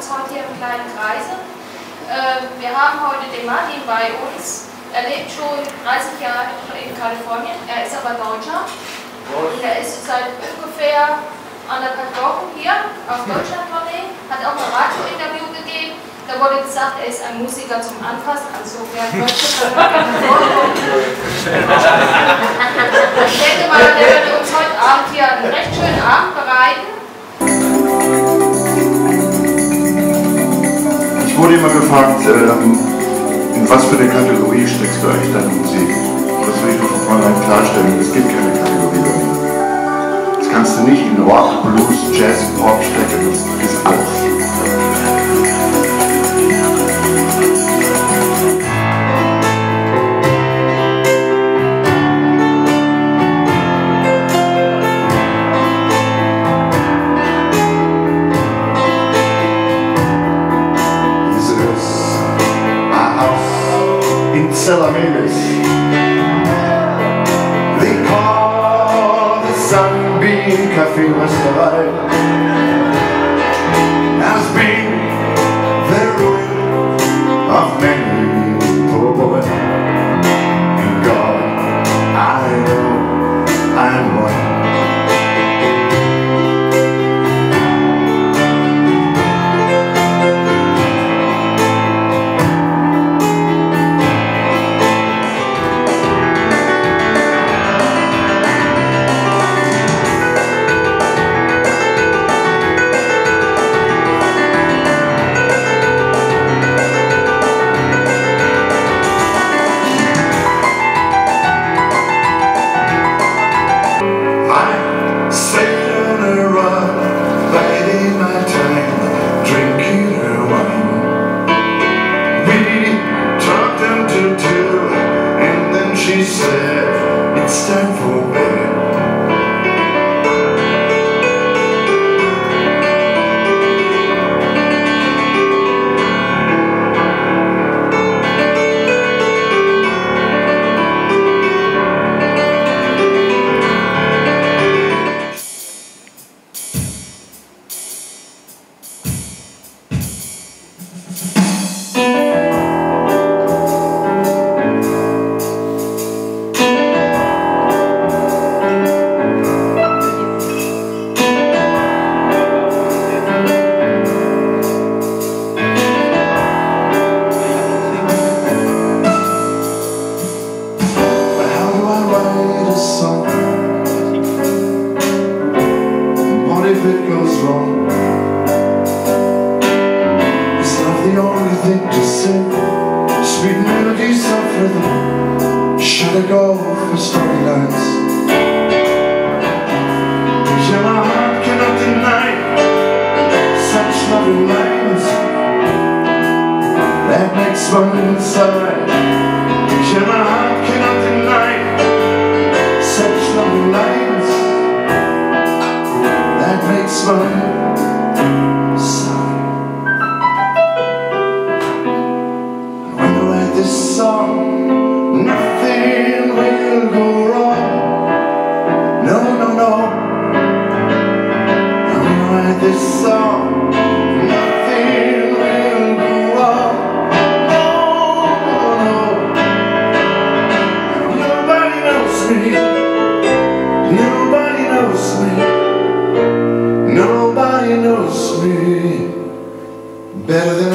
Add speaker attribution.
Speaker 1: uns heute hier im kleinen Kreise. Äh, wir haben heute den Martin bei uns. Er lebt schon 30 Jahre in Kalifornien, er ist aber Deutscher. Und er ist seit ungefähr anderthalb Wochen hier auf Deutschland-Tournee, hat auch ein Radio-Interview gegeben. Da wurde gesagt, er ist ein Musiker zum Anfassen, also wer möchte, kann. Ich denke mal, der wird uns heute Abend hier einen recht schönen Abend bereiten.
Speaker 2: Wurde immer gefragt, ähm, in was für eine Kategorie steckst du eigentlich deine Musik? Das will ich von vornherein klarstellen, es gibt keine Kategorie bei mir. Das kannst du nicht in Rock, Blues, Jazz, Pop stecken, das ist alles. The only thing to sing? Sweet melodies of rhythm. Should I go for storylines? Yeah, my heart cannot deny such loving lines that makes one sigh. Yeah, my heart cannot deny such lovely lines that makes one this song, nothing will go wrong. No, no. Nobody knows me. Nobody knows me. Nobody knows me better than